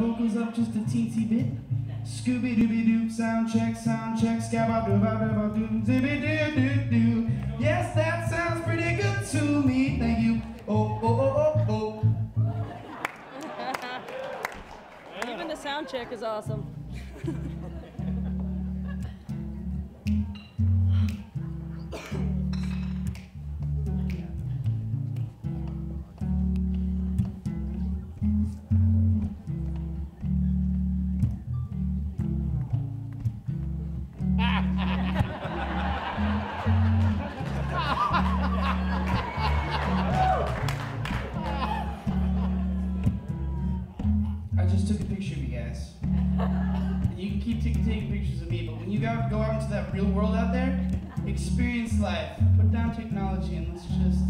vocals up just a teensy bit. Scooby Dooby Doo, sound check, sound check, scabba doo ba doo zibby doo doo doo. Yes, that sounds pretty good to me. Thank you. Oh, oh, oh, oh, oh. Even the sound check is awesome. Just took a picture of you guys. And you can keep taking, taking pictures of me, but when you go, go out into that real world out there, experience life. Put down technology and let's just,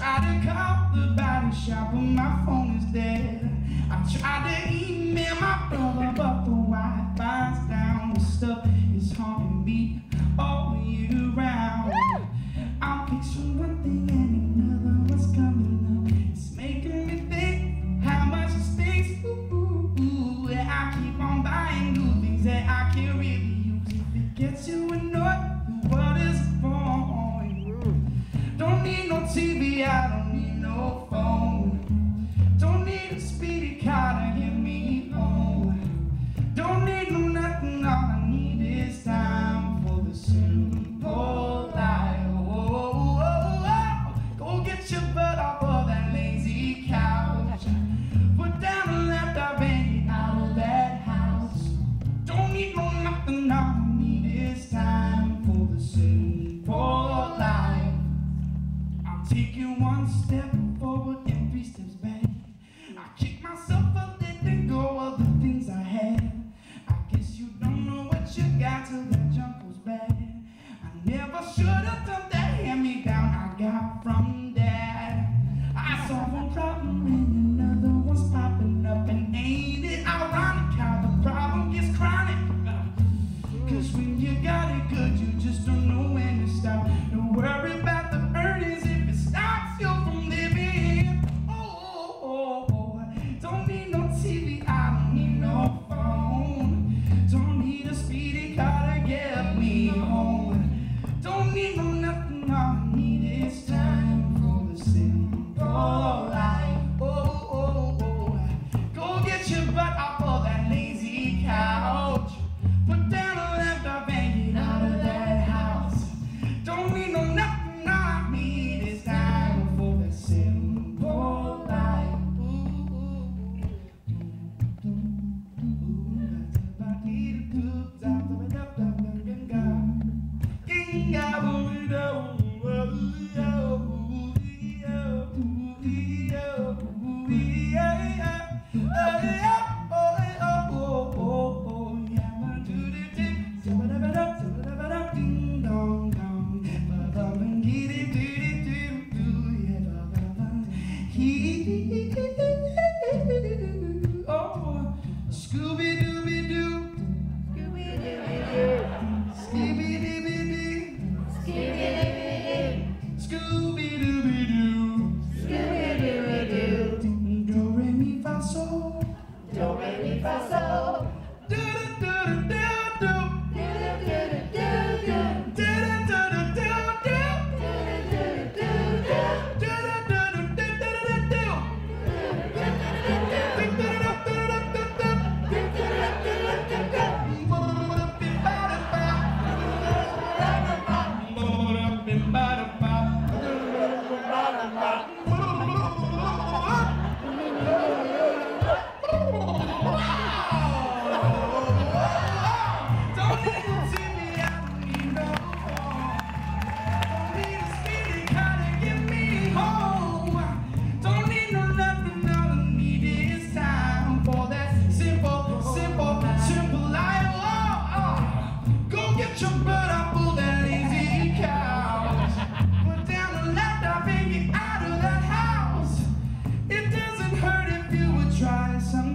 Try to call the body shop, but my phone is dead. I tried to email my brother, but the Wi-Fi's down. The stuff is haunting me all year round. I'm picturing one thing and another what's coming up. It's making me think how much it stinks. Ooh, ooh, ooh. I keep on buying new things that I can't really use. If it gets you annoyed, what is I don't I'm taking one step try some